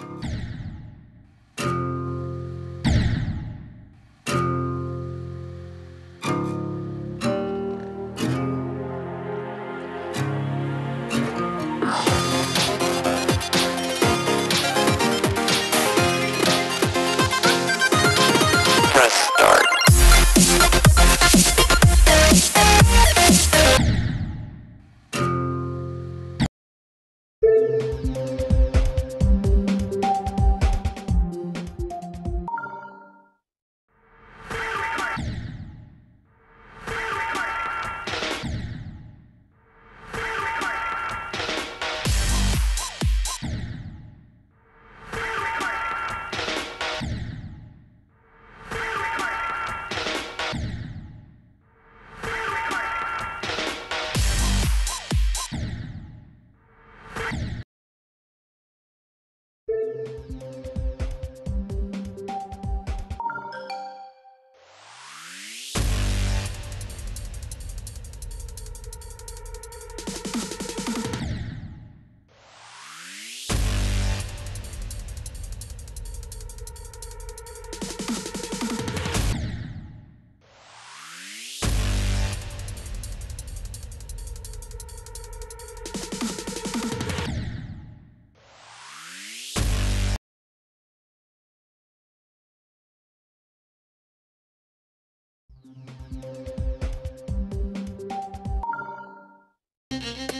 Press start. Música